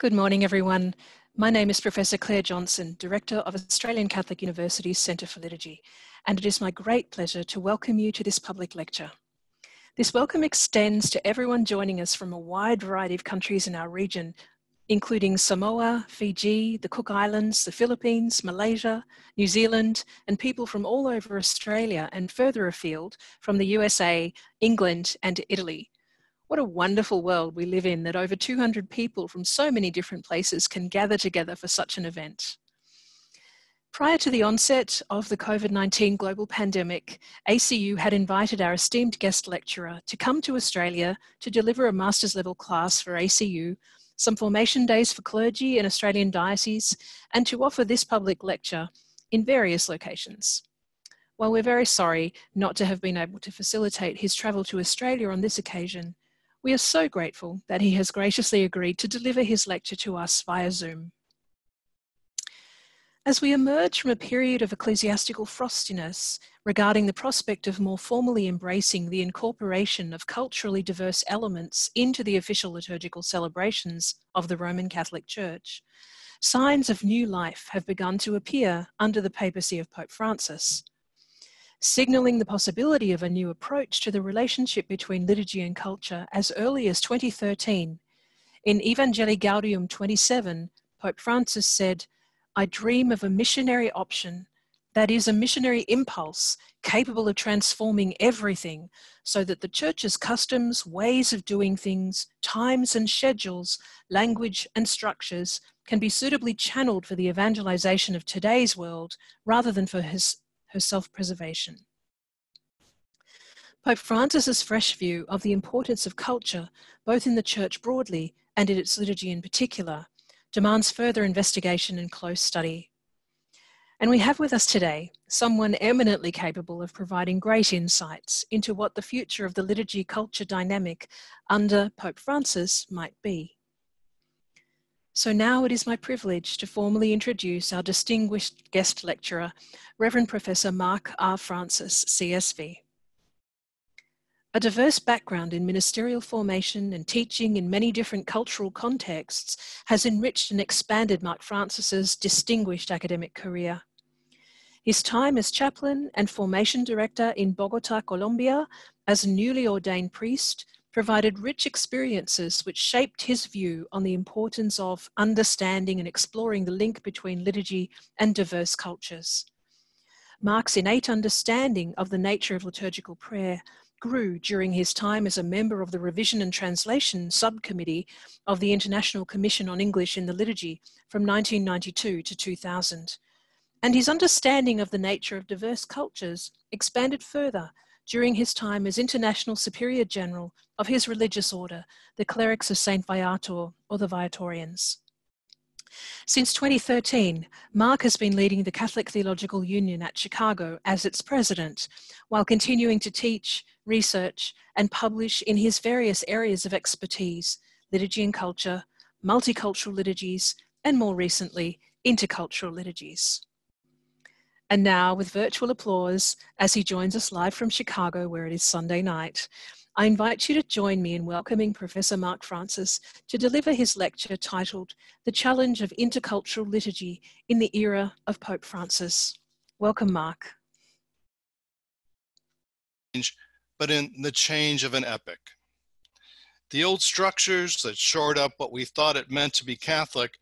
Good morning, everyone. My name is Professor Claire Johnson, Director of Australian Catholic University's Centre for Liturgy, and it is my great pleasure to welcome you to this public lecture. This welcome extends to everyone joining us from a wide variety of countries in our region, including Samoa, Fiji, the Cook Islands, the Philippines, Malaysia, New Zealand, and people from all over Australia and further afield from the USA, England, and Italy. What a wonderful world we live in that over 200 people from so many different places can gather together for such an event. Prior to the onset of the COVID 19 global pandemic, ACU had invited our esteemed guest lecturer to come to Australia to deliver a master's level class for ACU, some formation days for clergy in Australian dioceses, and to offer this public lecture in various locations. While we're very sorry not to have been able to facilitate his travel to Australia on this occasion, we are so grateful that he has graciously agreed to deliver his lecture to us via Zoom. As we emerge from a period of ecclesiastical frostiness regarding the prospect of more formally embracing the incorporation of culturally diverse elements into the official liturgical celebrations of the Roman Catholic Church, signs of new life have begun to appear under the papacy of Pope Francis signaling the possibility of a new approach to the relationship between liturgy and culture as early as 2013. In Evangelii Gaudium 27, Pope Francis said, I dream of a missionary option, that is, a missionary impulse capable of transforming everything so that the church's customs, ways of doing things, times and schedules, language and structures can be suitably channeled for the evangelization of today's world rather than for his her self preservation. Pope Francis's fresh view of the importance of culture, both in the Church broadly and in its liturgy in particular, demands further investigation and close study. And we have with us today someone eminently capable of providing great insights into what the future of the liturgy culture dynamic under Pope Francis might be. So now it is my privilege to formally introduce our distinguished guest lecturer, Reverend Professor Mark R. Francis, CSV. A diverse background in ministerial formation and teaching in many different cultural contexts has enriched and expanded Mark Francis's distinguished academic career. His time as chaplain and formation director in Bogota, Colombia, as a newly ordained priest, provided rich experiences which shaped his view on the importance of understanding and exploring the link between liturgy and diverse cultures. Mark's innate understanding of the nature of liturgical prayer grew during his time as a member of the Revision and Translation Subcommittee of the International Commission on English in the Liturgy from 1992 to 2000. And his understanding of the nature of diverse cultures expanded further during his time as International Superior General of his religious order, the Clerics of St. Viator or the Viatorians. Since 2013, Mark has been leading the Catholic Theological Union at Chicago as its president, while continuing to teach, research, and publish in his various areas of expertise liturgy and culture, multicultural liturgies, and more recently, intercultural liturgies. And now, with virtual applause, as he joins us live from Chicago, where it is Sunday night, I invite you to join me in welcoming Professor Mark Francis to deliver his lecture titled The Challenge of Intercultural Liturgy in the Era of Pope Francis. Welcome, Mark. But in the change of an epoch. The old structures that shored up what we thought it meant to be Catholic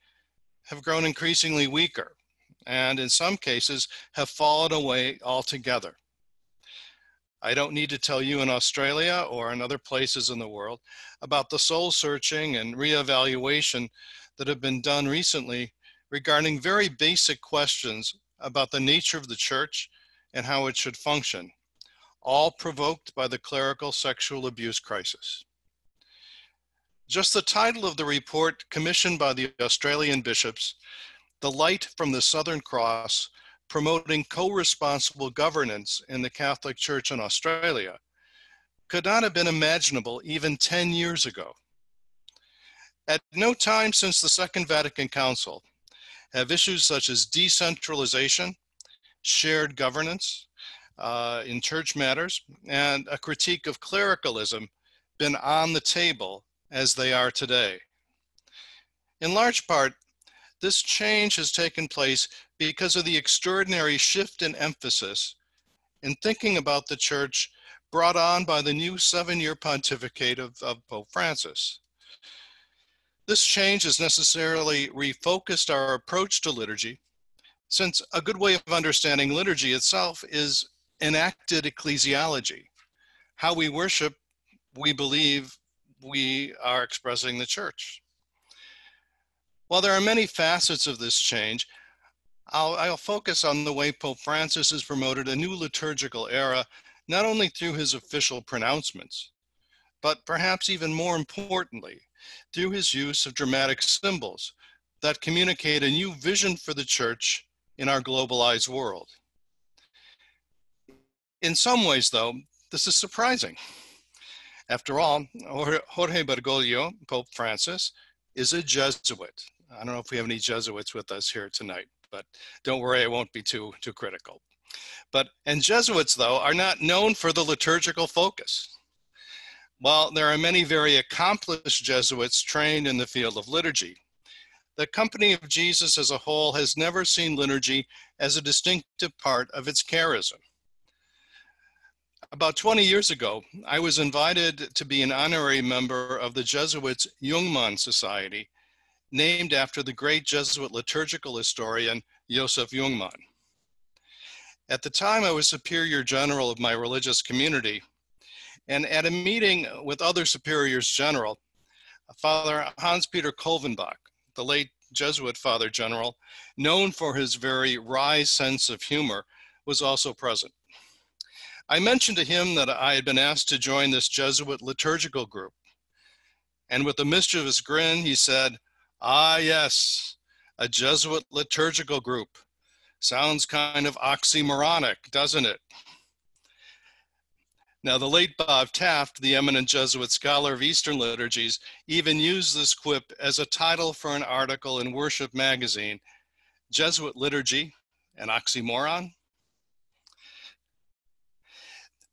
have grown increasingly weaker and in some cases have fallen away altogether. I don't need to tell you in Australia or in other places in the world about the soul searching and reevaluation that have been done recently regarding very basic questions about the nature of the church and how it should function, all provoked by the clerical sexual abuse crisis. Just the title of the report commissioned by the Australian bishops the light from the Southern Cross promoting co-responsible governance in the Catholic Church in Australia could not have been imaginable even 10 years ago. At no time since the Second Vatican Council have issues such as decentralization, shared governance uh, in church matters, and a critique of clericalism been on the table as they are today. In large part, this change has taken place because of the extraordinary shift in emphasis in thinking about the church brought on by the new seven year pontificate of, of, Pope Francis. This change has necessarily refocused our approach to liturgy, since a good way of understanding liturgy itself is enacted ecclesiology. How we worship, we believe we are expressing the church. While there are many facets of this change, I'll, I'll, focus on the way Pope Francis has promoted a new liturgical era, not only through his official pronouncements, but perhaps even more importantly, through his use of dramatic symbols that communicate a new vision for the church in our globalized world. In some ways, though, this is surprising. After all, Jorge Bergoglio, Pope Francis, is a Jesuit. I don't know if we have any Jesuits with us here tonight, but don't worry, I won't be too, too critical. But, and Jesuits, though, are not known for the liturgical focus. While there are many very accomplished Jesuits trained in the field of liturgy, the Company of Jesus as a whole has never seen liturgy as a distinctive part of its charism. About 20 years ago, I was invited to be an honorary member of the Jesuits' Jungmann Society, named after the great Jesuit liturgical historian Joseph Jungmann. At the time, I was superior general of my religious community, and at a meeting with other superiors general, Father Hans Peter Kolvenbach, the late Jesuit Father General, known for his very wry sense of humor, was also present. I mentioned to him that I had been asked to join this Jesuit liturgical group. And with a mischievous grin, he said, Ah, yes, a Jesuit liturgical group. Sounds kind of oxymoronic, doesn't it? Now, the late Bob Taft, the eminent Jesuit scholar of Eastern liturgies, even used this quip as a title for an article in Worship magazine Jesuit Liturgy, an oxymoron?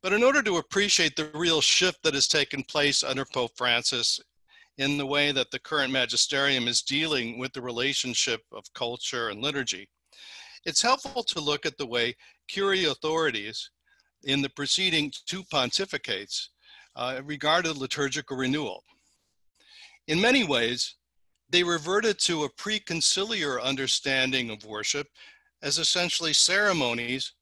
But in order to appreciate the real shift that has taken place under Pope Francis in the way that the current magisterium is dealing with the relationship of culture and liturgy, it's helpful to look at the way curia authorities in the preceding two pontificates uh, regarded liturgical renewal. In many ways, they reverted to a preconciliar understanding of worship as essentially ceremonies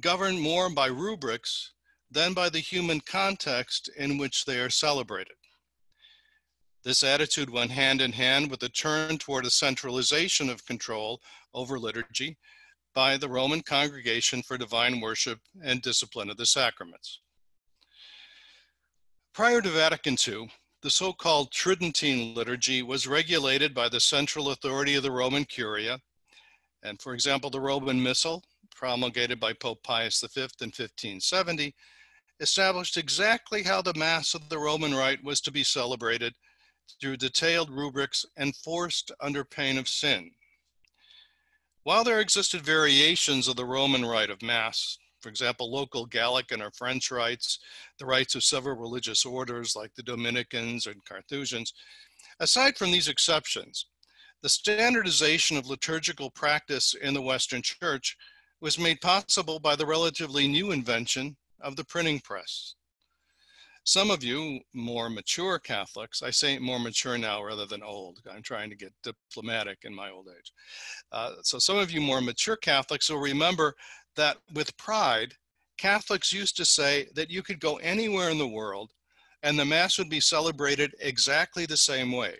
governed more by rubrics than by the human context in which they are celebrated. This attitude went hand in hand with a turn toward a centralization of control over liturgy by the Roman Congregation for Divine Worship and Discipline of the Sacraments. Prior to Vatican II, the so-called Tridentine liturgy was regulated by the central authority of the Roman Curia, and for example, the Roman Missal, promulgated by Pope Pius V in 1570, established exactly how the Mass of the Roman Rite was to be celebrated through detailed rubrics enforced under pain of sin. While there existed variations of the Roman Rite of Mass, for example, local Gallic and or French rites, the rites of several religious orders like the Dominicans and Carthusians, aside from these exceptions, the standardization of liturgical practice in the Western Church was made possible by the relatively new invention of the printing press. Some of you more mature Catholics, I say more mature now rather than old. I'm trying to get diplomatic in my old age. Uh, so some of you more mature Catholics will remember that with pride, Catholics used to say that you could go anywhere in the world and the Mass would be celebrated exactly the same way,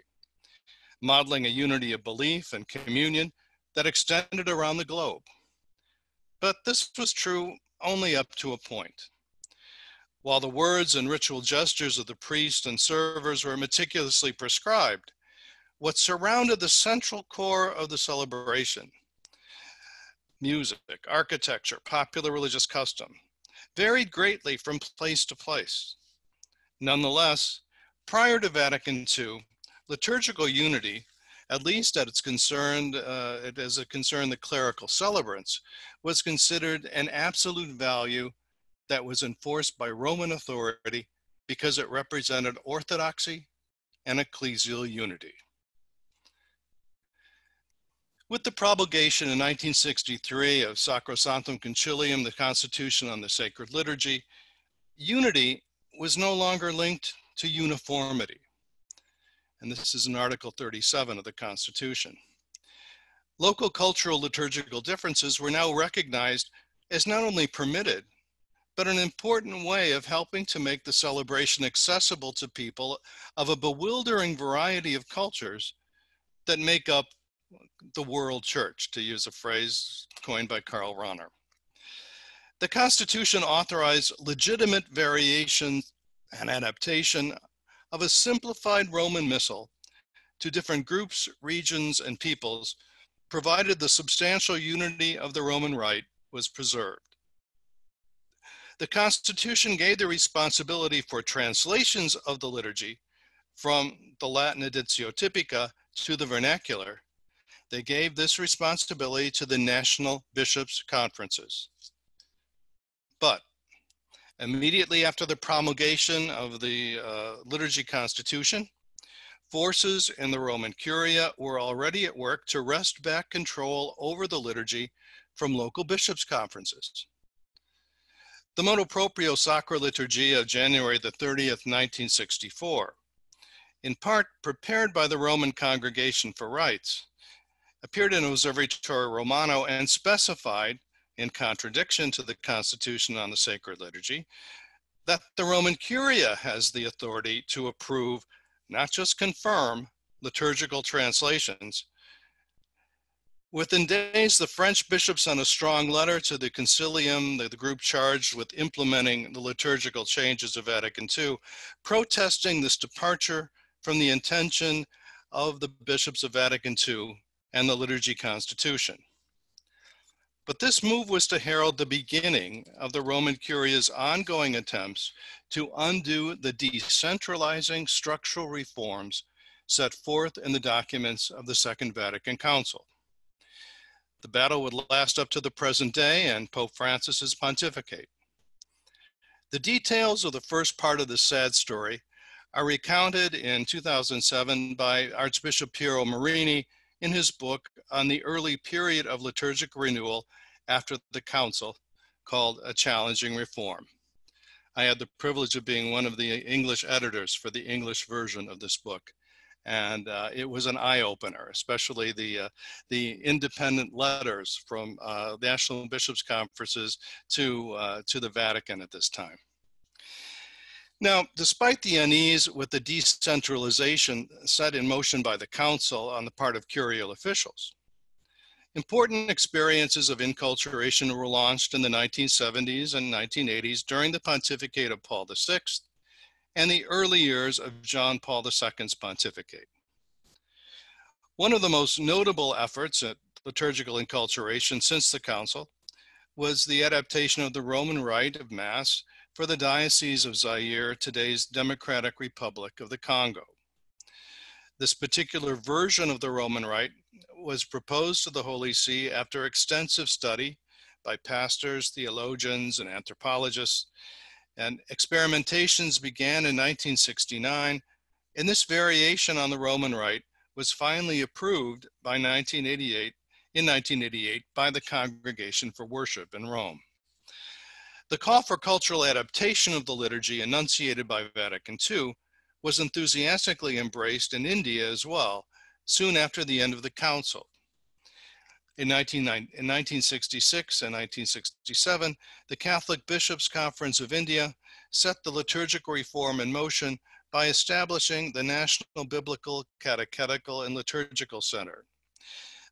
modeling a unity of belief and communion that extended around the globe. But this was true only up to a point. While the words and ritual gestures of the priest and servers were meticulously prescribed, what surrounded the central core of the celebration? Music, architecture, popular religious custom. Varied greatly from place to place. Nonetheless, prior to Vatican II, liturgical unity, at least as it's concerned, uh, as it concerned the clerical celebrants, was considered an absolute value that was enforced by Roman authority because it represented orthodoxy and ecclesial unity. With the promulgation in 1963 of Sacrosanctum Concilium, the Constitution on the Sacred Liturgy, unity was no longer linked to uniformity. And this is in Article 37 of the Constitution. Local cultural liturgical differences were now recognized as not only permitted, but an important way of helping to make the celebration accessible to people of a bewildering variety of cultures that make up the world church, to use a phrase coined by Karl Rahner. The Constitution authorized legitimate variation and adaptation of a simplified Roman Missal to different groups, regions, and peoples, provided the substantial unity of the Roman Rite was preserved. The Constitution gave the responsibility for translations of the liturgy from the Latin Editio Typica to the vernacular. They gave this responsibility to the national bishops' conferences. But immediately after the promulgation of the uh, Liturgy Constitution, forces in the Roman Curia were already at work to wrest back control over the liturgy from local bishops' conferences. The Motu Proprio Sacram Liturgiam of January the 30th, 1964, in part prepared by the Roman Congregation for Rites, appeared in Osservatore Romano and specified, in contradiction to the Constitution on the Sacred Liturgy, that the Roman Curia has the authority to approve, not just confirm, liturgical translations, Within days, the French bishops sent a strong letter to the Consilium, the, the, group charged with implementing the liturgical changes of Vatican II, protesting this departure from the intention of the bishops of Vatican II and the Liturgy Constitution. But this move was to herald the beginning of the Roman Curia's ongoing attempts to undo the decentralizing structural reforms set forth in the documents of the Second Vatican Council. The battle would last up to the present day and Pope Francis's pontificate. The details of the first part of this sad story are recounted in 2007 by Archbishop Piero Marini in his book on the early period of liturgical renewal after the council called A Challenging Reform. I had the privilege of being one of the English editors for the English version of this book and uh, it was an eye opener, especially the uh, the independent letters from uh, national bishops' conferences to uh, to the Vatican at this time. Now, despite the unease with the decentralization set in motion by the Council on the part of curial officials, important experiences of inculturation were launched in the 1970s and 1980s during the pontificate of Paul VI and the early years of John Paul II's pontificate. One of the most notable efforts at liturgical inculturation since the Council was the adaptation of the Roman Rite of Mass for the Diocese of Zaire, today's Democratic Republic of the Congo. This particular version of the Roman Rite was proposed to the Holy See after extensive study by pastors, theologians, and anthropologists, and experimentations began in 1969, and this variation on the Roman Rite was finally approved by 1988, in 1988 by the Congregation for Worship in Rome. The call for cultural adaptation of the liturgy enunciated by Vatican II was enthusiastically embraced in India as well, soon after the end of the Council. In, 1966 and 1967, the Catholic Bishops' Conference of India set the liturgical reform in motion by establishing the National Biblical, Catechetical, and Liturgical Center.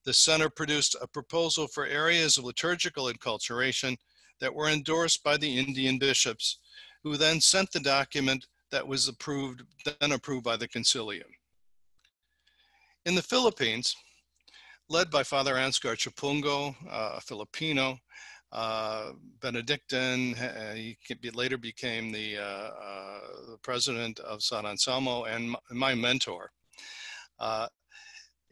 The center produced a proposal for areas of liturgical inculturation that were endorsed by the Indian bishops, who then sent the document that was approved, then approved by the Consilium. In the Philippines, led by Father Anscar Chupungco, uh, a Filipino, uh, Benedictine. He later became the, uh, uh, the, president of San Anselmo and my mentor. Uh,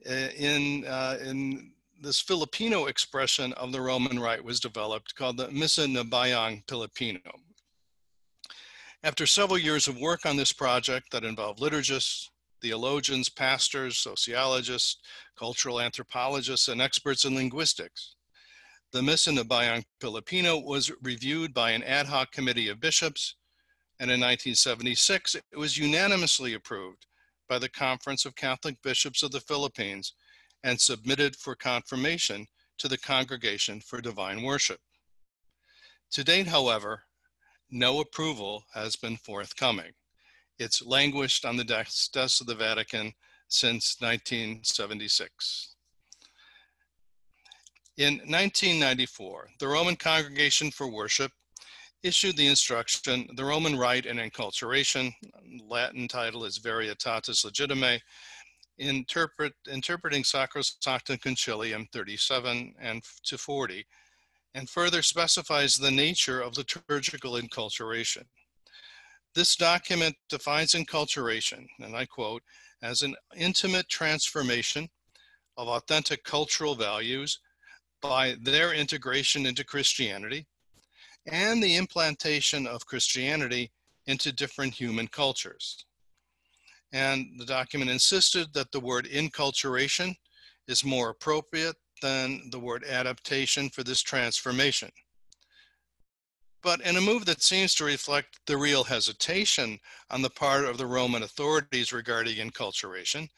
in, uh, in this Filipino expression of the Roman Rite was developed called the Missa na Bayang Filipino. After several years of work on this project that involved liturgists, theologians, pastors, sociologists, cultural anthropologists, and experts in linguistics. The Missa na Bayang Filipino was reviewed by an ad hoc committee of bishops, and in 1976, it was unanimously approved by the Conference of Catholic Bishops of the Philippines and submitted for confirmation to the Congregation for Divine Worship. To date, however, no approval has been forthcoming. It's languished on the desk of the Vatican since 1976. In 1994, the Roman Congregation for Worship issued the instruction, The Roman Rite and Inculturation, Latin title is Varietates Legitimae, interpret, interpreting Sacrosanctum Concilium 37 and to 40, and further specifies the nature of liturgical inculturation. This document defines inculturation, and I quote, as an intimate transformation of authentic cultural values by their integration into Christianity and the implantation of Christianity into different human cultures. And the document insisted that the word inculturation is more appropriate than the word adaptation for this transformation. But in a move that seems to reflect the real hesitation on the part of the Roman authorities regarding inculturation,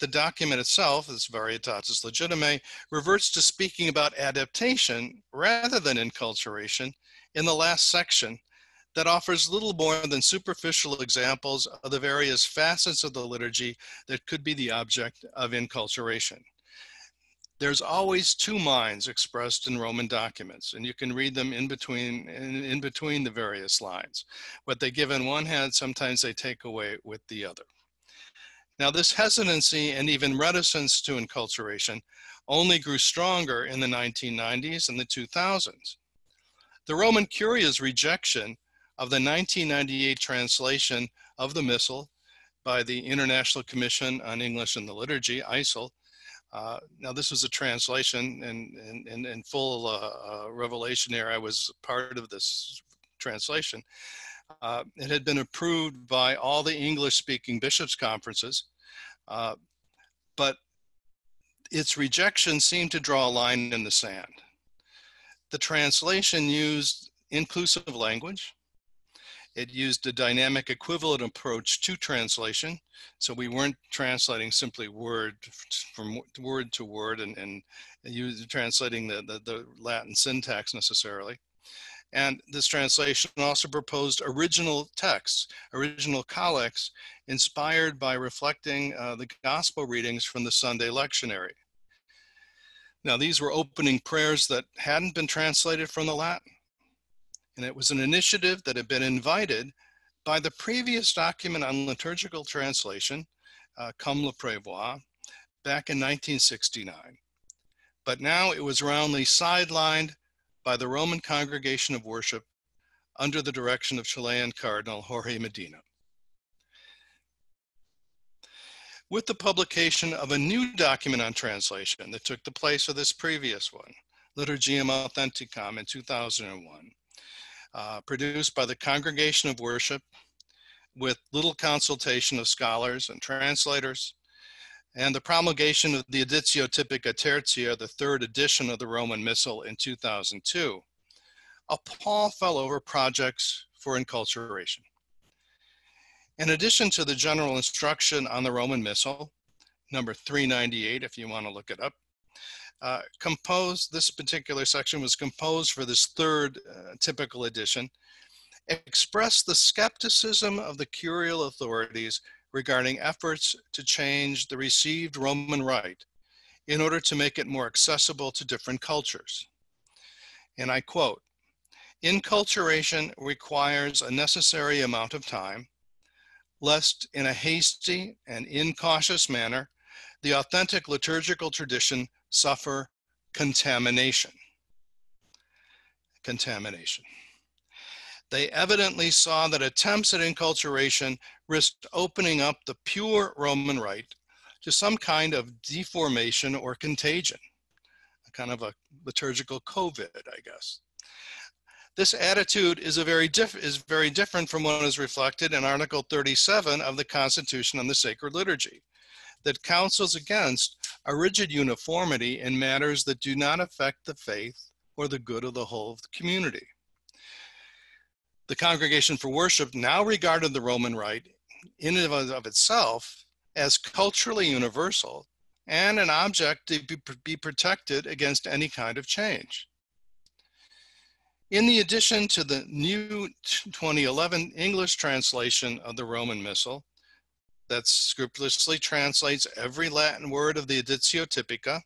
the document itself, this Varietates Legitimae, reverts to speaking about adaptation rather than inculturation in the last section that offers little more than superficial examples of the various facets of the liturgy that could be the object of inculturation. There's always two minds expressed in Roman documents, and you can read them in between in, in between the various lines. What they give in one hand, sometimes they take away with the other. Now, this hesitancy and even reticence to inculturation only grew stronger in the 1990s and the 2000s. The Roman Curia's rejection of the 1998 translation of the Missal by the International Commission on English and the Liturgy, ICEL. Uh, now, this was a translation in, in, full uh, uh, revelation here. I was part of this translation. Uh, it had been approved by all the English speaking bishops' conferences, uh, but its rejection seemed to draw a line in the sand. The translation used inclusive language. It used a dynamic equivalent approach to translation. So we weren't translating simply word from word to word and, and translating the, the, the Latin syntax necessarily. And this translation also proposed original texts, original collects, inspired by reflecting uh, the gospel readings from the Sunday lectionary. Now, these were opening prayers that hadn't been translated from the Latin. And it was an initiative that had been invited by the previous document on liturgical translation, uh, Comme le Prévoit, back in 1969. But now it was roundly sidelined by the Roman Congregation of Worship under the direction of Chilean Cardinal Jorge Medina. With the publication of a new document on translation that took the place of this previous one, Liturgiam Authenticam in 2001, uh, produced by the Congregation of Worship with little consultation of scholars and translators, and the promulgation of the Editio Typica Tertia, the third edition of the Roman Missal in 2002, a pall fell over projects for inculturation. In addition to the general instruction on the Roman Missal, number 398, if you want to look it up, uh, composed, this particular section was composed for this third uh, typical edition, expressed the skepticism of the curial authorities regarding efforts to change the received Roman rite in order to make it more accessible to different cultures. And I quote, Inculturation requires a necessary amount of time, lest in a hasty and incautious manner, the authentic liturgical tradition suffer contamination. Contamination. They evidently saw that attempts at inculturation risked opening up the pure Roman rite to some kind of deformation or contagion, a kind of a liturgical COVID, I guess. This attitude is, very is very different from what is reflected in Article 37 of the Constitution on the Sacred Liturgy, that counsels against a rigid uniformity in matters that do not affect the faith or the good of the whole of the community. The Congregation for Worship now regarded the Roman Rite in and of itself as culturally universal and an object to be protected against any kind of change. In the addition to the new 2011 English translation of the Roman Missal, that scrupulously translates every Latin word of the Editio Typica,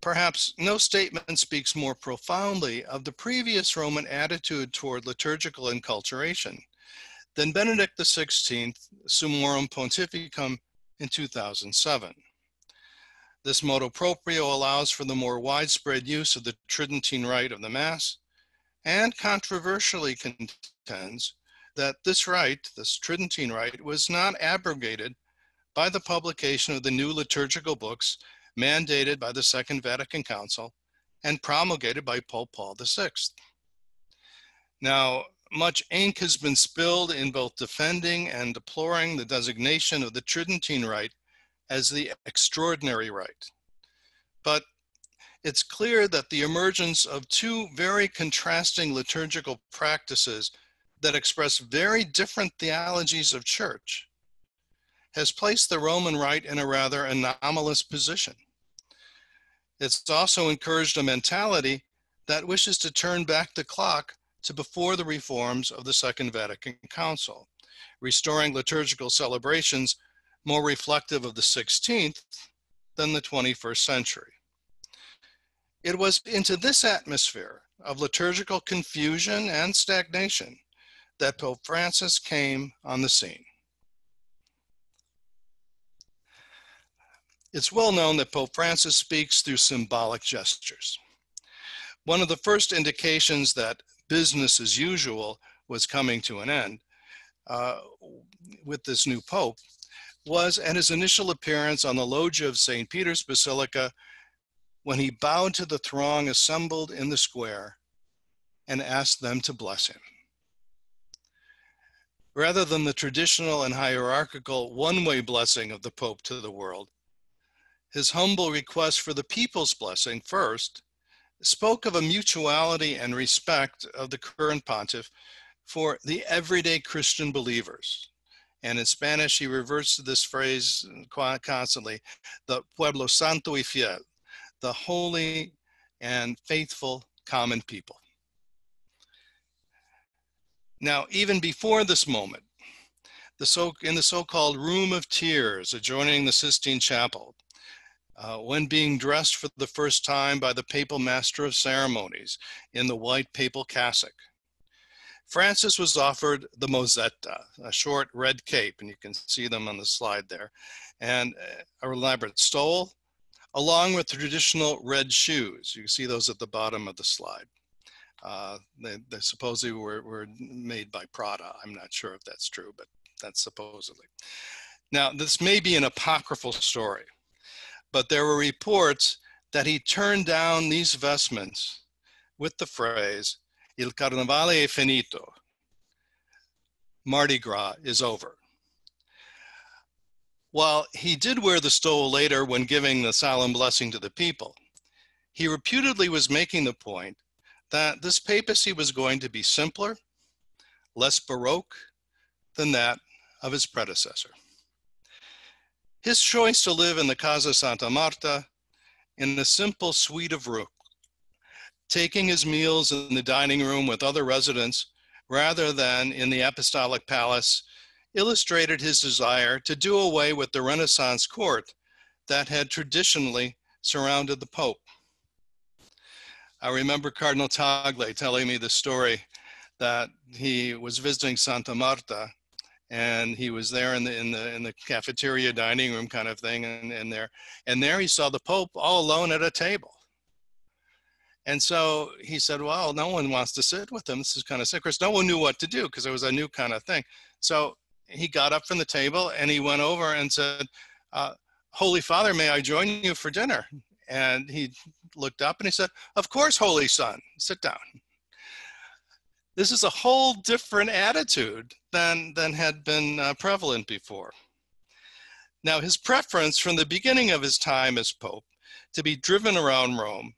perhaps no statement speaks more profoundly of the previous Roman attitude toward liturgical inculturation than Benedict XVI Summorum Pontificum in 2007. This motu proprio allows for the more widespread use of the Tridentine rite of the Mass and controversially contends that this rite, this Tridentine rite, was not abrogated by the publication of the new liturgical books mandated by the Second Vatican Council and promulgated by Pope Paul VI. Now, much ink has been spilled in both defending and deploring the designation of the Tridentine Rite as the extraordinary rite. But it's clear that the emergence of two very contrasting liturgical practices that express very different theologies of church has placed the Roman Rite in a rather anomalous position. It's also encouraged a mentality that wishes to turn back the clock to before the reforms of the Second Vatican Council, restoring liturgical celebrations more reflective of the 16th than the 21st century. It was into this atmosphere of liturgical confusion and stagnation that Pope Francis came on the scene. It's well known that Pope Francis speaks through symbolic gestures. One of the first indications that business as usual was coming to an end uh, with this new Pope was at his initial appearance on the loggia of St. Peter's Basilica when he bowed to the throng assembled in the square and asked them to bless him. Rather than the traditional and hierarchical one way blessing of the Pope to the world, his humble request for the people's blessing first spoke of a mutuality and respect of the current pontiff for the everyday Christian believers. And in Spanish, he reverts to this phrase constantly the pueblo santo y fiel, the holy and faithful common people. Now, even before this moment, the so, in the so-called Room of Tears adjoining the Sistine Chapel, uh, when being dressed for the first time by the papal master of ceremonies in the white papal cassock, Francis was offered the mozzetta, a short red cape, and you can see them on the slide there, and uh, a elaborate stole, along with the traditional red shoes. You can see those at the bottom of the slide. Uh, they, they, supposedly were, were made by Prada. I'm not sure if that's true, but that's supposedly. Now, this may be an apocryphal story, but there were reports that he turned down these vestments with the phrase, Il carnevale è finito. Mardi Gras is over. While he did wear the stole later when giving the solemn blessing to the people, he reputedly was making the point that this papacy was going to be simpler, less Baroque than that of his predecessor. His choice to live in the Casa Santa Marta in a simple suite of rooms, taking his meals in the dining room with other residents rather than in the apostolic palace illustrated his desire to do away with the Renaissance court that had traditionally surrounded the Pope. I remember Cardinal Tagle telling me the story that he was visiting Santa Marta and he was there in the in the in the cafeteria dining room kind of thing and, and there and there he saw the Pope all alone at a table. And so he said, Well, no one wants to sit with him. This is kind of sick. Because no one knew what to do because it was a new kind of thing. So he got up from the table and he went over and said, uh, Holy Father, may I join you for dinner? And he looked up and he said, Of course, Holy Son, sit down. This is a whole different attitude than, than had been uh, prevalent before. Now, his preference from the beginning of his time as Pope to be driven around Rome,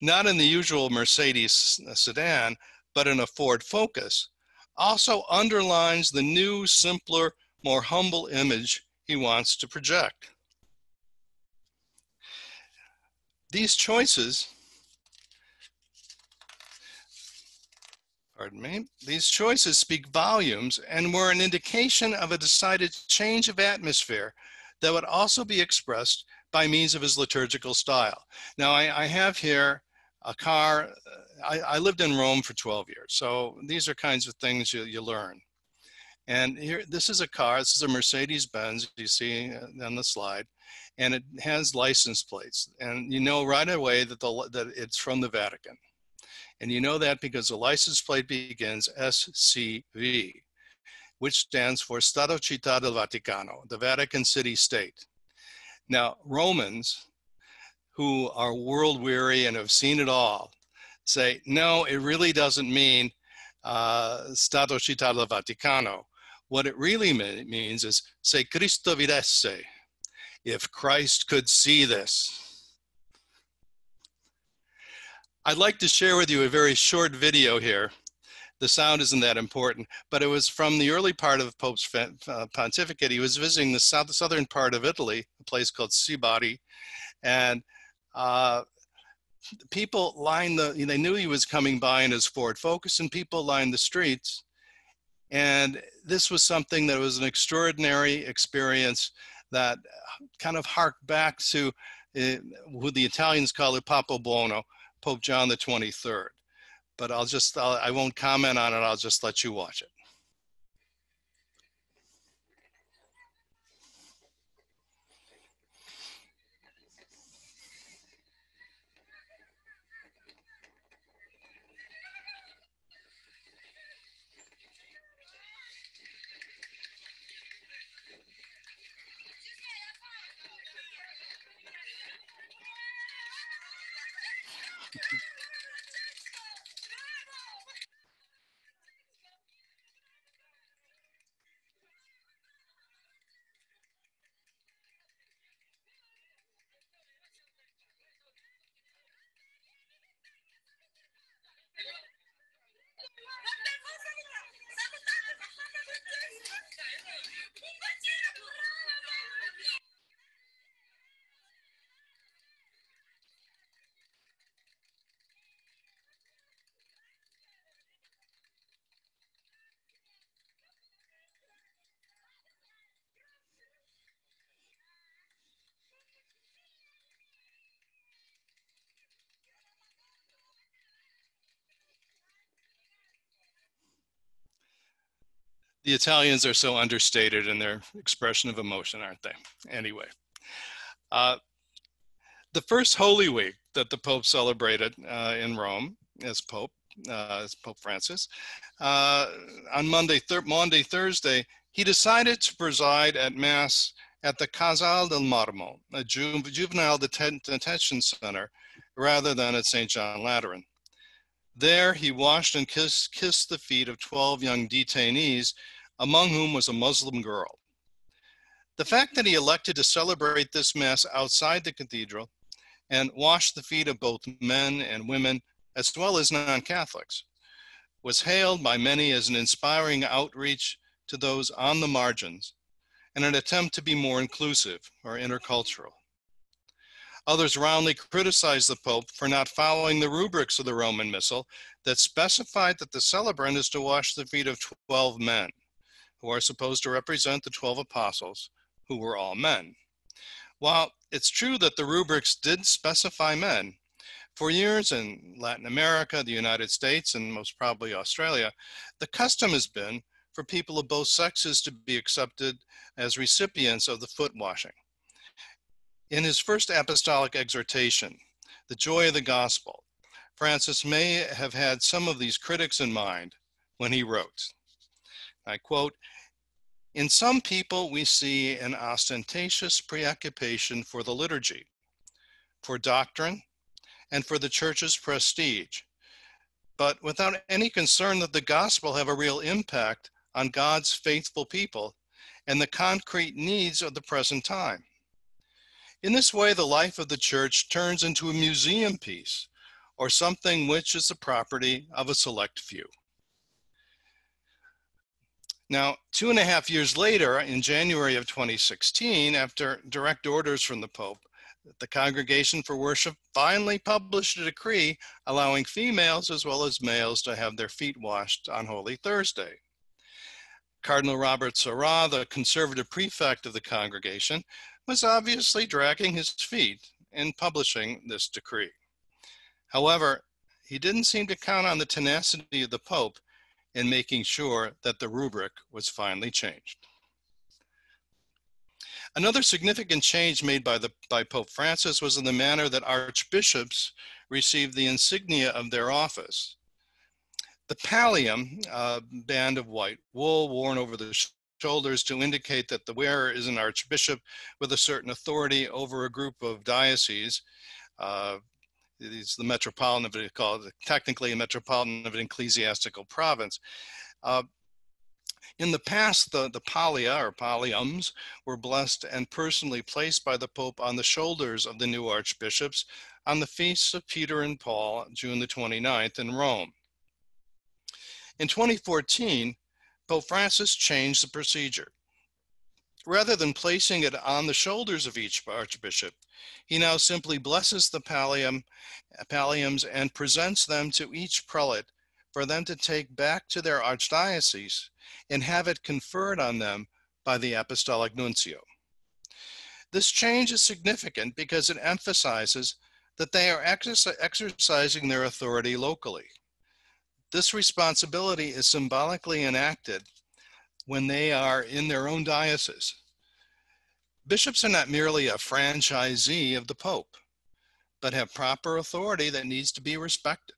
not in the usual Mercedes sedan, but in a Ford Focus, also underlines the new, simpler, more humble image he wants to project. These choices, pardon me, these choices speak volumes and were an indication of a decided change of atmosphere that would also be expressed by means of his liturgical style. Now, I, I have here a car. Uh, I, I, lived in Rome for 12 years, so these are kinds of things you, you learn. And here, this is a car. This is a Mercedes Benz. You see on the slide, and it has license plates. And you know right away that, the, that it's from the Vatican. And you know that because the license plate begins SCV, which stands for Stato Città del Vaticano, the Vatican City State. Now, Romans who are world weary and have seen it all say, no, it really doesn't mean uh, Stato Città del Vaticano. What it really means is, se Cristo videsse, if Christ could see this. I'd like to share with you a very short video here. The sound isn't that important, but it was from the early part of Pope's uh, pontificate. He was visiting the south, southern part of Italy, a place called Sibari, and uh, people lined the, they knew he was coming by in his Ford Focus, and people lined the streets. And this was something that was an extraordinary experience that kind of harked back to uh, who the Italians call it Papa Buono, Pope John the 23rd. But I'll just, I'll, I won't comment on it. I'll just let you watch it. The Italians are so understated in their expression of emotion, aren't they? Anyway, uh, the first Holy Week that the Pope celebrated uh, in Rome as Pope, uh, as Pope Francis, uh, on Monday, thir- Monday, Thursday, he decided to preside at Mass at the Casal del Marmo, a ju- juvenile deten- detention center, rather than at St. John Lateran. There, he washed and kissed, kissed the feet of 12 young detainees, among whom was a Muslim girl. The fact that he elected to celebrate this Mass outside the cathedral and wash the feet of both men and women, as well as non Catholics, was hailed by many as an inspiring outreach to those on the margins and an attempt to be more inclusive or intercultural. Others roundly criticized the Pope for not following the rubrics of the Roman Missal that specified that the celebrant is to wash the feet of 12 men, who are supposed to represent the 12 apostles, who were all men. While it's true that the rubrics did specify men, for years in Latin America, the United States, and most probably Australia, the custom has been for people of both sexes to be accepted as recipients of the foot washing. In his first apostolic exhortation, The Joy of the Gospel, Francis may have had some of these critics in mind when he wrote, I quote, in some people, we see an ostentatious preoccupation for the liturgy, for doctrine, and for the church's prestige, but without any concern that the gospel have a real impact on God's faithful people and the concrete needs of the present time. In this way, the life of the church turns into a museum piece or something which is the property of a select few. Now, two and a half years later, in January of 2016, after direct orders from the Pope, the Congregation for Worship finally published a decree allowing females as well as males to have their feet washed on Holy Thursday. Cardinal Robert Sarah, the conservative prefect of the congregation, was obviously dragging his feet in publishing this decree. However, he didn't seem to count on the tenacity of the Pope in making sure that the rubric was finally changed. Another significant change made by, the, by Pope Francis was in the manner that archbishops received the insignia of their office. The pallium, a band of white wool worn over the shoulders to indicate that the wearer is an archbishop with a certain authority over a group of dioceses. Uh, he's the metropolitan of it, called technically a metropolitan of an ecclesiastical province. Uh, in the past, the, the pallia or palliums were blessed and personally placed by the Pope on the shoulders of the new archbishops on the feasts of Peter and Paul, June the 29th in Rome. In 2014, Pope Francis changed the procedure. Rather than placing it on the shoulders of each archbishop, he now simply blesses the pallium, palliums and presents them to each prelate for them to take back to their archdiocese and have it conferred on them by the apostolic nuncio. This change is significant because it emphasizes that they are exercising their authority locally. This responsibility is symbolically enacted when they are in their own diocese. Bishops are not merely a franchisee of the Pope, but have proper authority that needs to be respected.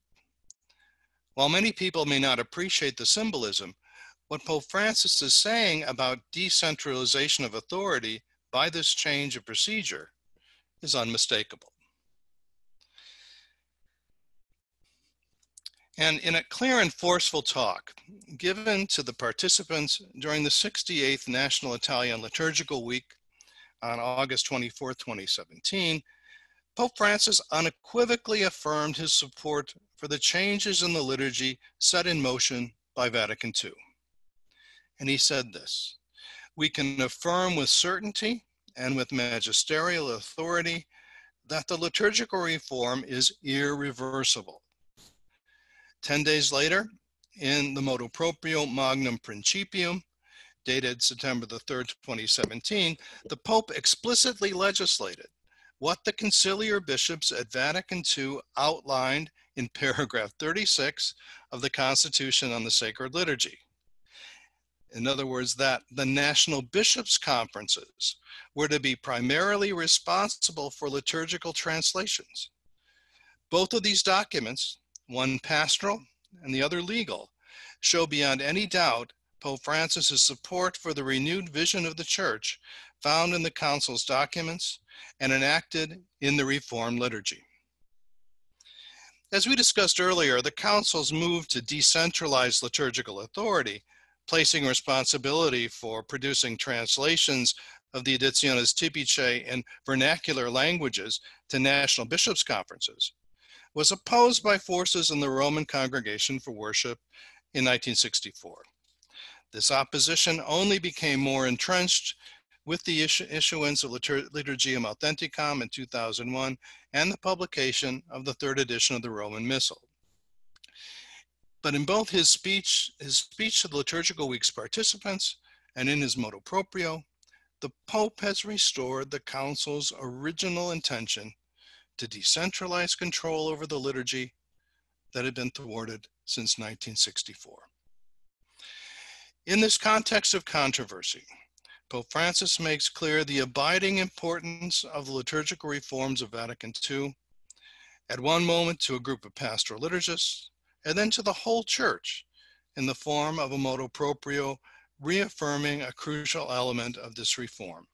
While many people may not appreciate the symbolism, what Pope Francis is saying about decentralization of authority by this change of procedure is unmistakable. And in a clear and forceful talk given to the participants during the 68th National Italian Liturgical Week on August 24, 2017, Pope Francis unequivocally affirmed his support for the changes in the liturgy set in motion by Vatican II. And he said this We can affirm with certainty and with magisterial authority that the liturgical reform is irreversible. Ten days later, in the motu proprio magnum principium, dated September the 3rd, 2017, the Pope explicitly legislated what the conciliar bishops at Vatican II outlined in paragraph 36 of the Constitution on the Sacred Liturgy. In other words, that the national bishops' conferences were to be primarily responsible for liturgical translations. Both of these documents, one pastoral and the other legal, show beyond any doubt Pope Francis's support for the renewed vision of the Church found in the Council's documents and enacted in the Reformed liturgy. As we discussed earlier, the Council's move to decentralize liturgical authority, placing responsibility for producing translations of the Editiones Typicae in vernacular languages to national bishops' conferences, was opposed by forces in the Roman Congregation for Worship in 1964. This opposition only became more entrenched with the issuance of Litur Liturgiam Authenticam in 2001 and the publication of the third edition of the Roman Missal. But in both his speech, his speech to the liturgical week's participants and in his motu proprio, the Pope has restored the Council's original intention to decentralize control over the liturgy that had been thwarted since 1964. In this context of controversy, Pope Francis makes clear the abiding importance of the liturgical reforms of Vatican II, at one moment to a group of pastoral liturgists, and then to the whole church in the form of a motu proprio reaffirming a crucial element of this reform.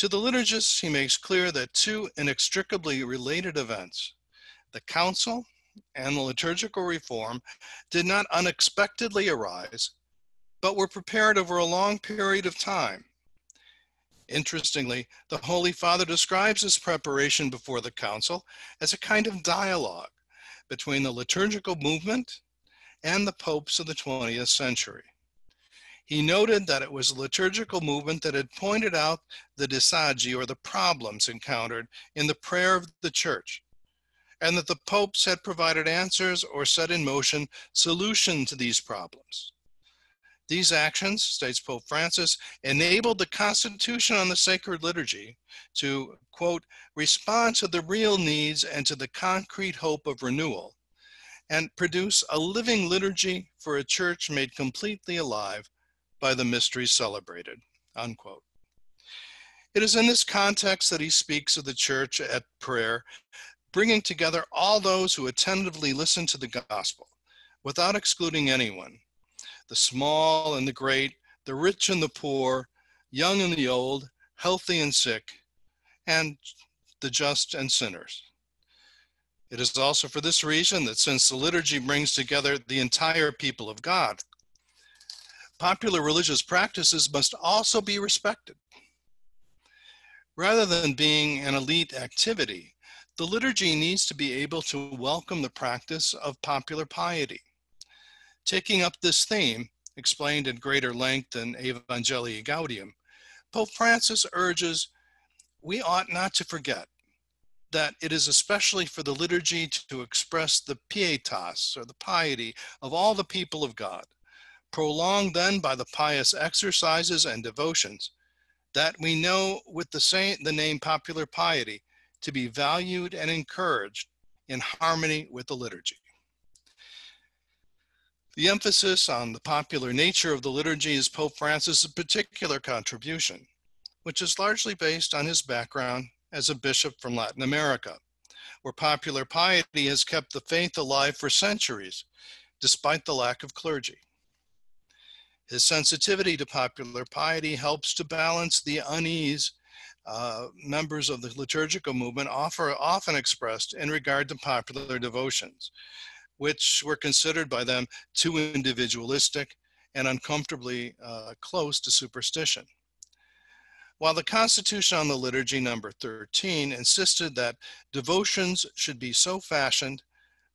To the liturgists, he makes clear that two inextricably related events, the council and the liturgical reform did not unexpectedly arise, but were prepared over a long period of time. Interestingly, the Holy Father describes this preparation before the Council as a kind of dialogue between the liturgical movement and the popes of the 20th century. He noted that it was a liturgical movement that had pointed out the disagi or the problems encountered in the prayer of the church, and that the popes had provided answers or set in motion solution to these problems. These actions, states Pope Francis, enabled the Constitution on the Sacred Liturgy to, quote, respond to the real needs and to the concrete hope of renewal, and produce a living liturgy for a church made completely alive by the mysteries celebrated, unquote. It is in this context that he speaks of the church at prayer, bringing together all those who attentively listen to the gospel without excluding anyone the small and the great, the rich and the poor, young and the old, healthy and sick, and the just and sinners. It is also for this reason that since the liturgy brings together the entire people of God, popular religious practices must also be respected. Rather than being an elite activity, the liturgy needs to be able to welcome the practice of popular piety. Taking up this theme, explained in greater length in Evangelii Gaudium, Pope Francis urges we ought not to forget that it is especially for the liturgy to express the pietas, or the piety, of all the people of God, prolonged then by the pious exercises and devotions, that we know with the, same, the name popular piety to be valued and encouraged in harmony with the liturgy. The emphasis on the popular nature of the liturgy is Pope Francis' particular contribution, which is largely based on his background as a bishop from Latin America, where popular piety has kept the faith alive for centuries, despite the lack of clergy. His sensitivity to popular piety helps to balance the unease uh, members of the liturgical movement offer, often expressed in regard to popular devotions, which were considered by them too individualistic and uncomfortably uh, close to superstition. While the Constitution on the Liturgy, number 13, insisted that devotions should be so fashioned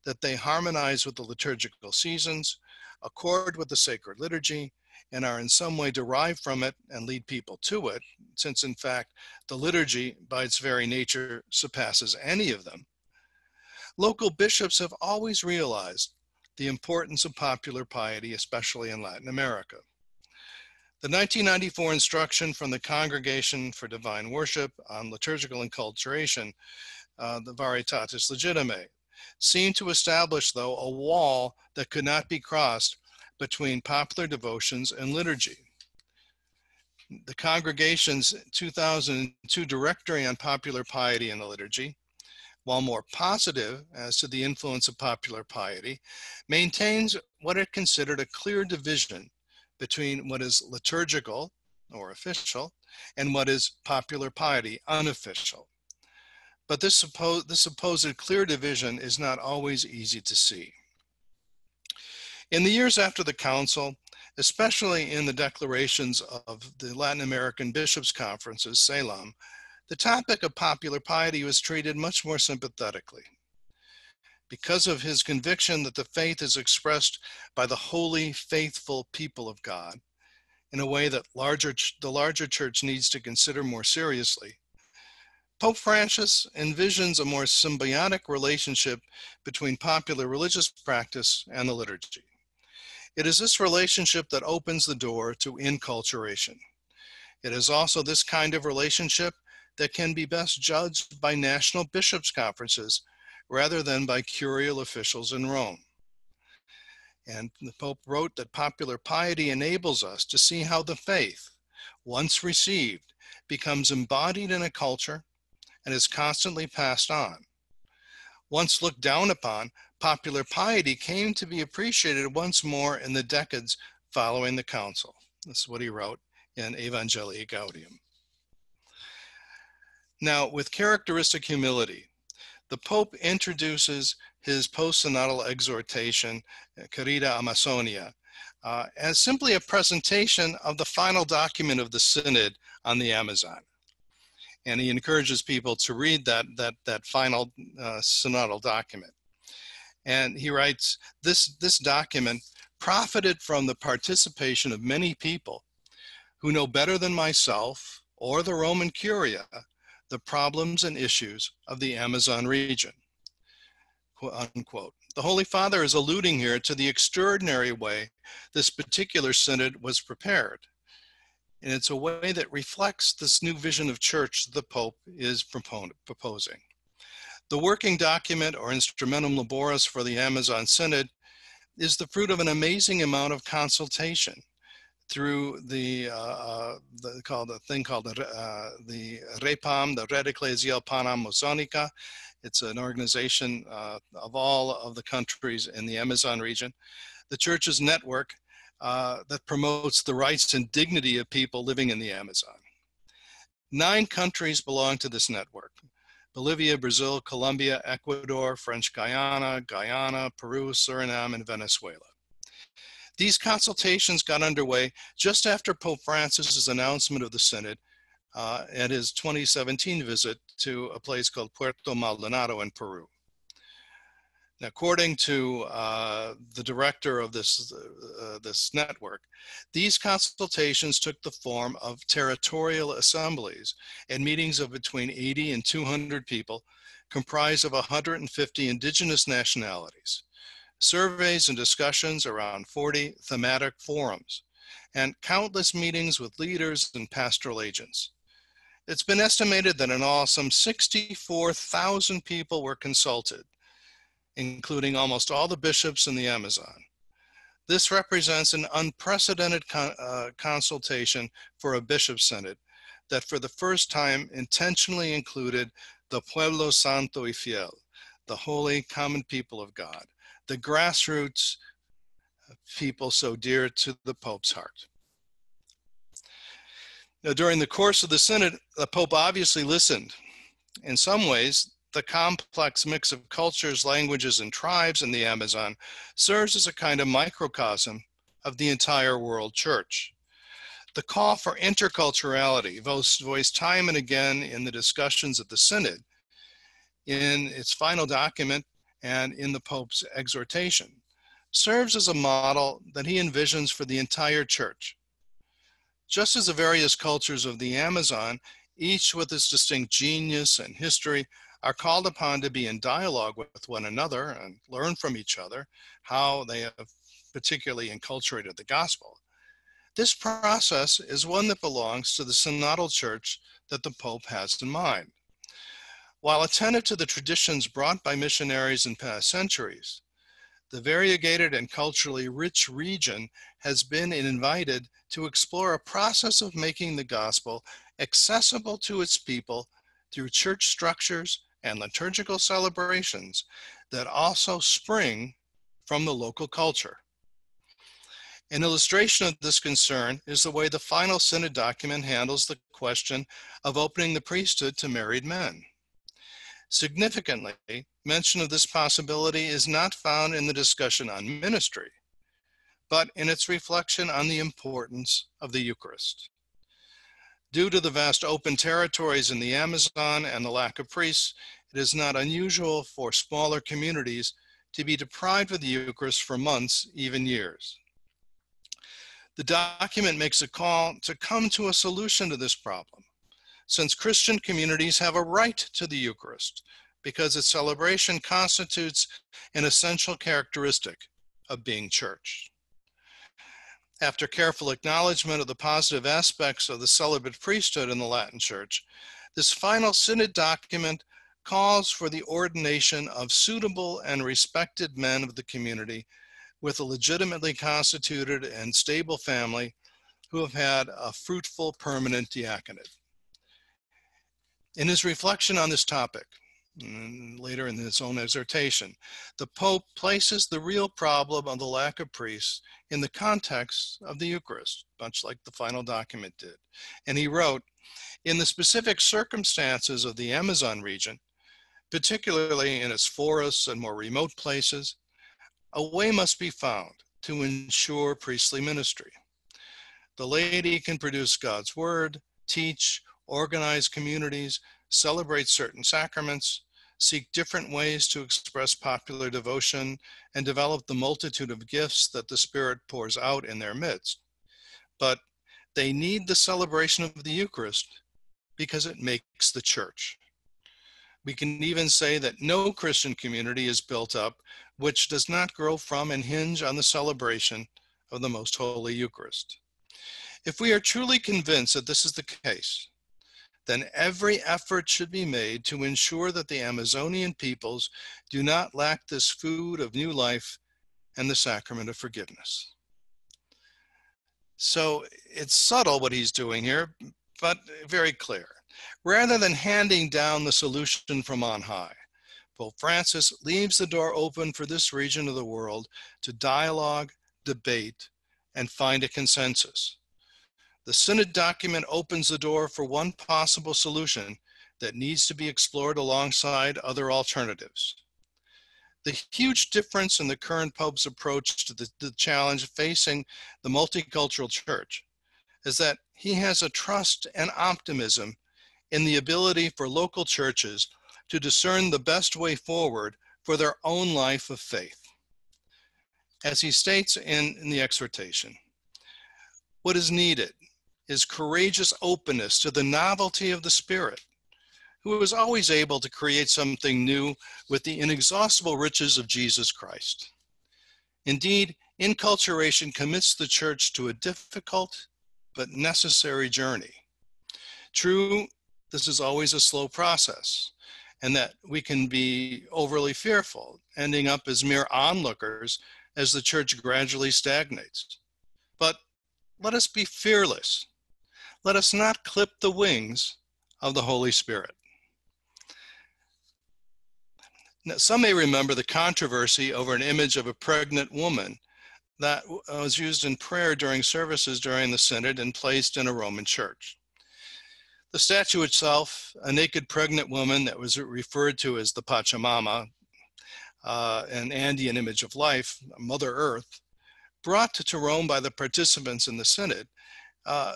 that they harmonize with the liturgical seasons, accord with the sacred liturgy, and are in some way derived from it and lead people to it, since in fact the liturgy by its very nature surpasses any of them, local bishops have always realized the importance of popular piety, especially in Latin America. The 1994 instruction from the Congregation for Divine Worship on liturgical inculturation, uh, the Varietates Legitimae, seemed to establish, though, a wall that could not be crossed between popular devotions and liturgy. The congregation's 2002 Directory on Popular Piety and the Liturgy, while more positive as to the influence of popular piety, maintains what it considered a clear division between what is liturgical or official and what is popular piety, unofficial. But this, suppo- this supposed clear division is not always easy to see. In the years after the council, especially in the declarations of the Latin American Bishops' Conferences, CELAM, the topic of popular piety was treated much more sympathetically. Because of his conviction that the faith is expressed by the holy, faithful people of God in a way that larger, the larger church needs to consider more seriously, Pope Francis envisions a more symbiotic relationship between popular religious practice and the liturgy. It is this relationship that opens the door to inculturation. It is also this kind of relationship that can be best judged by national bishops' conferences rather than by curial officials in Rome. And the Pope wrote that popular piety enables us to see how the faith, once received, becomes embodied in a culture and is constantly passed on. Once looked down upon, popular piety came to be appreciated once more in the decades following the council. This is what he wrote in Evangelii Gaudium. Now, with characteristic humility, the Pope introduces his post-synodal exhortation, Querida Amazonia, uh, as simply a presentation of the final document of the Synod on the Amazon. And he encourages people to read that, that, that final uh, synodal document. And he writes, this, this document profited from the participation of many people who know better than myself or the Roman Curia the problems and issues of the Amazon region. Unquote. The Holy Father is alluding here to the extraordinary way this particular synod was prepared. And it's a way that reflects this new vision of church the Pope is proposing. The working document or instrumentum laboris for the Amazon Synod is the fruit of an amazing amount of consultation through the, uh, uh the called the thing called the, uh, the REPAM, the Red Eclesial Panamazonica. It's an organization uh, of all of the countries in the Amazon region. The church's network uh, that promotes the rights and dignity of people living in the Amazon. Nine countries belong to this network. Bolivia, Brazil, Colombia, Ecuador, French Guiana, Guyana, Peru, Suriname, and Venezuela. These consultations got underway just after Pope Francis's announcement of the Synod uh, at his 2017 visit to a place called Puerto Maldonado in Peru. According to uh, the director of this, uh, this network, these consultations took the form of territorial assemblies and meetings of between 80 and 200 people comprised of 150 indigenous nationalities surveys and discussions around 40 thematic forums, and countless meetings with leaders and pastoral agents. It's been estimated that in all, some 64,000 people were consulted, including almost all the bishops in the Amazon. This represents an unprecedented con uh, consultation for a bishop synod that for the first time intentionally included the Pueblo Santo y Fiel, the holy common people of God the grassroots people so dear to the Pope's heart. Now, during the course of the Synod, the Pope obviously listened. In some ways, the complex mix of cultures, languages, and tribes in the Amazon serves as a kind of microcosm of the entire world church. The call for interculturality, voiced time and again in the discussions of the Synod, in its final document, and in the Pope's exhortation, serves as a model that he envisions for the entire church. Just as the various cultures of the Amazon, each with its distinct genius and history, are called upon to be in dialogue with one another and learn from each other how they have particularly inculturated the gospel. This process is one that belongs to the synodal church that the Pope has in mind. While attentive to the traditions brought by missionaries in past centuries, the variegated and culturally rich region has been invited to explore a process of making the gospel accessible to its people through church structures and liturgical celebrations that also spring from the local culture. An illustration of this concern is the way the final synod document handles the question of opening the priesthood to married men. Significantly, mention of this possibility is not found in the discussion on ministry, but in its reflection on the importance of the Eucharist. Due to the vast open territories in the Amazon and the lack of priests, it is not unusual for smaller communities to be deprived of the Eucharist for months, even years. The document makes a call to come to a solution to this problem since Christian communities have a right to the Eucharist because its celebration constitutes an essential characteristic of being church. After careful acknowledgement of the positive aspects of the celibate priesthood in the Latin Church, this final synod document calls for the ordination of suitable and respected men of the community with a legitimately constituted and stable family who have had a fruitful permanent diaconate. In his reflection on this topic, later in his own exhortation, the hmm. Pope places the real problem of the lack of priests in the context of the Eucharist, much like the final document did. And he wrote, in the specific circumstances of the Amazon region, particularly in its forests and more remote places, a way must be found to ensure priestly ministry. The laity can produce God's word, teach, organize communities, celebrate certain sacraments, seek different ways to express popular devotion, and develop the multitude of gifts that the Spirit pours out in their midst. But they need the celebration of the Eucharist because it makes the church. We can even say that no Christian community is built up which does not grow from and hinge on the celebration of the Most Holy Eucharist. If we are truly convinced that this is the case, then every effort should be made to ensure that the Amazonian peoples do not lack this food of new life and the sacrament of forgiveness. So it's subtle what he's doing here, but very clear. Rather than handing down the solution from on high, Pope Francis leaves the door open for this region of the world to dialogue, debate, and find a consensus. The Synod document opens the door for one possible solution that needs to be explored alongside other alternatives. The huge difference in the current Pope's approach to the, the challenge facing the multicultural church is that he has a trust and optimism in the ability for local churches to discern the best way forward for their own life of faith. As he states in, in the exhortation, what is needed is courageous openness to the novelty of the Spirit, who is always able to create something new with the inexhaustible riches of Jesus Christ. Indeed, inculturation commits the church to a difficult but necessary journey. True, this is always a slow process, and that we can be overly fearful, ending up as mere onlookers as the church gradually stagnates. But let us be fearless let us not clip the wings of the Holy Spirit. Now, some may remember the controversy over an image of a pregnant woman that was used in prayer during services during the Synod and placed in a Roman church. The statue itself, a naked pregnant woman that was referred to as the Pachamama, uh, an Andean image of life, Mother Earth, brought to Rome by the participants in the Synod, uh,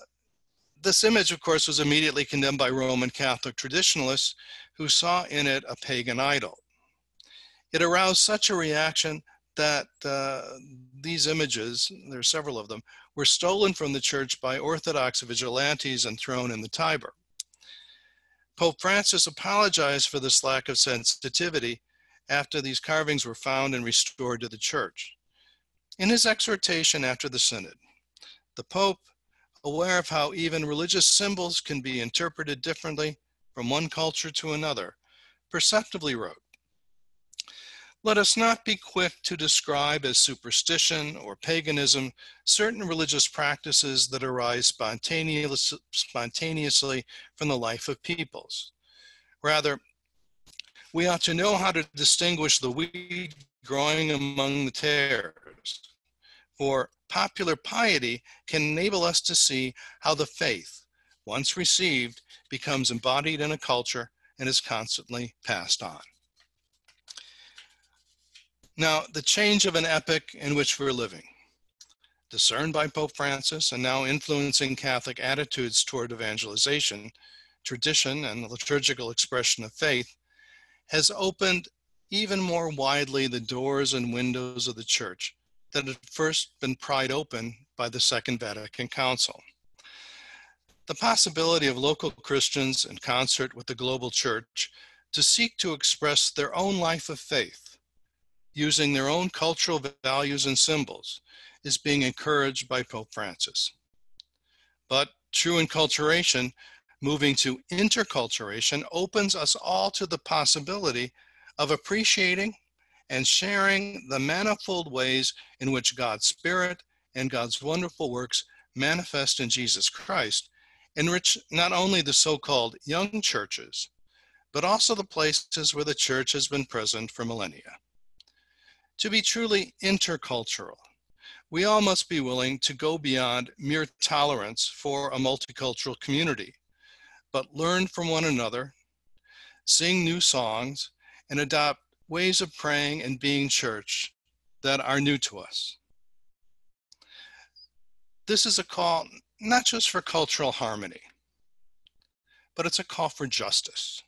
this image, of course, was immediately condemned by Roman Catholic traditionalists who saw in it a pagan idol. It aroused such a reaction that uh, these images, there are several of them, were stolen from the church by Orthodox vigilantes and thrown in the Tiber. Pope Francis apologized for this lack of sensitivity after these carvings were found and restored to the church. In his exhortation after the synod, the Pope aware of how even religious symbols can be interpreted differently from one culture to another, perceptively wrote, let us not be quick to describe as superstition or paganism certain religious practices that arise spontaneous, spontaneously from the life of peoples. Rather, we ought to know how to distinguish the weed growing among the tares. For popular piety can enable us to see how the faith, once received, becomes embodied in a culture and is constantly passed on. Now, the change of an epoch in which we're living, discerned by Pope Francis and now influencing Catholic attitudes toward evangelization, tradition, and the liturgical expression of faith, has opened even more widely the doors and windows of the church that had first been pried open by the Second Vatican Council. The possibility of local Christians in concert with the global church to seek to express their own life of faith using their own cultural values and symbols is being encouraged by Pope Francis. But true inculturation, moving to interculturation, opens us all to the possibility of appreciating and sharing the manifold ways in which God's Spirit and God's wonderful works manifest in Jesus Christ, enrich not only the so called young churches, but also the places where the church has been present for millennia. To be truly intercultural, we all must be willing to go beyond mere tolerance for a multicultural community, but learn from one another, sing new songs, and adopt ways of praying and being church that are new to us. This is a call not just for cultural harmony, but it's a call for justice.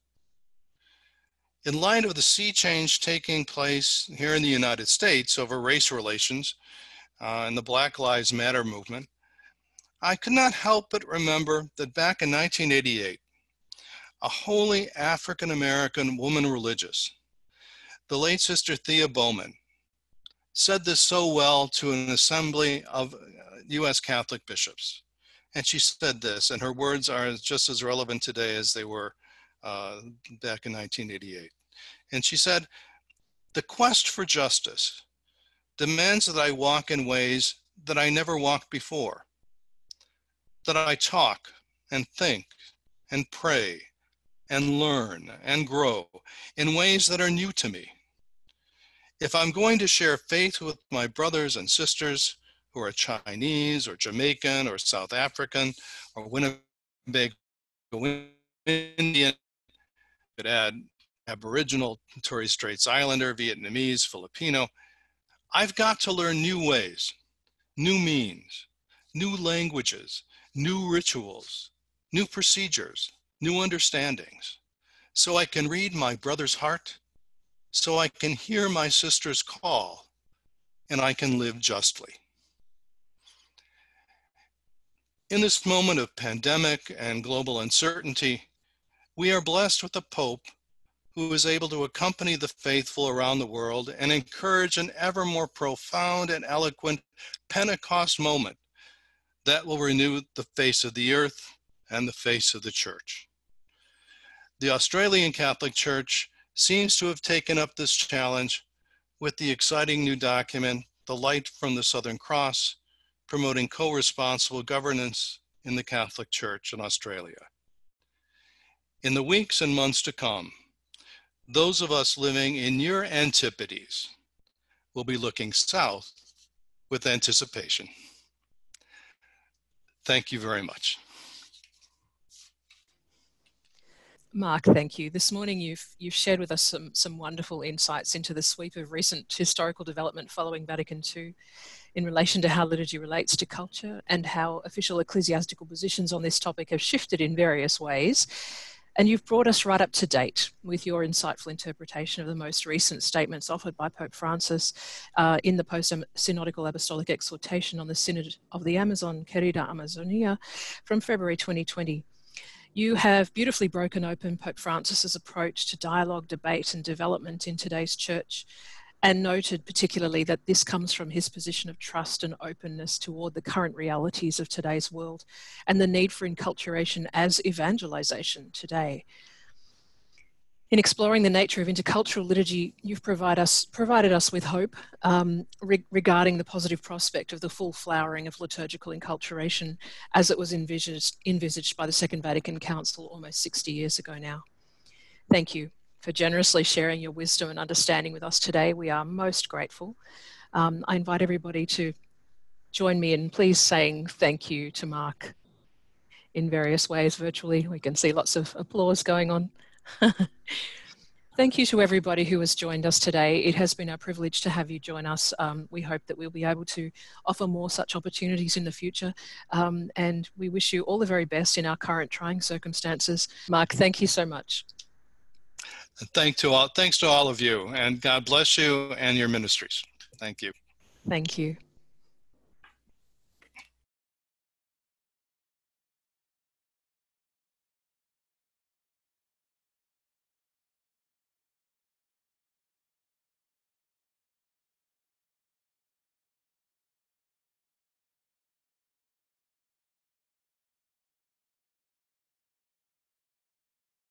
In light of the sea change taking place here in the United States over race relations uh, and the Black Lives Matter movement, I could not help but remember that back in 1988, a holy African American woman religious, the late Sister Thea Bowman, said this so well to an assembly of US uh, Catholic bishops. And she said this, and her words are just as relevant today as they were uh, back in 1988. And she said, The quest for justice demands that I walk in ways that I never walked before, that I talk and think and pray and learn and grow in ways that are new to me. If I'm going to share faith with my brothers and sisters who are Chinese or Jamaican or South African or Winnebago Indian, could add Aboriginal, Torres Straits Islander, Vietnamese, Filipino. I've got to learn new ways, new means, new languages, new rituals, new procedures, new understandings, so I can read my brother's heart, so I can hear my sister's call, and I can live justly. In this moment of pandemic and global uncertainty, we are blessed with a Pope who is able to accompany the faithful around the world and encourage an ever more profound and eloquent Pentecost moment that will renew the face of the earth and the face of the church. The Australian Catholic Church seems to have taken up this challenge with the exciting new document, The Light from the Southern Cross, promoting co-responsible governance in the Catholic Church in Australia. In the weeks and months to come, those of us living in your antipodes will be looking south with anticipation. Thank you very much. Mark, thank you. This morning you've you've shared with us some some wonderful insights into the sweep of recent historical development following Vatican II in relation to how liturgy relates to culture and how official ecclesiastical positions on this topic have shifted in various ways. And you've brought us right up to date with your insightful interpretation of the most recent statements offered by Pope Francis uh, in the post synodical apostolic exhortation on the Synod of the Amazon, Querida Amazonia, from February 2020. You have beautifully broken open Pope Francis's approach to dialogue, debate, and development in today's church, and noted particularly that this comes from his position of trust and openness toward the current realities of today's world and the need for inculturation as evangelization today. In exploring the nature of intercultural liturgy, you've provide us, provided us with hope um, re regarding the positive prospect of the full flowering of liturgical inculturation as it was envisaged, envisaged by the Second Vatican Council almost 60 years ago now. Thank you for generously sharing your wisdom and understanding with us today. We are most grateful. Um, I invite everybody to join me in please saying thank you to Mark in various ways virtually. We can see lots of applause going on. Thank you to everybody who has joined us today. It has been our privilege to have you join us. Um, we hope that we'll be able to offer more such opportunities in the future. Um, and we wish you all the very best in our current trying circumstances. Mark, thank you so much. Thank to all, thanks to all of you, and God bless you and your ministries. Thank you. Thank you.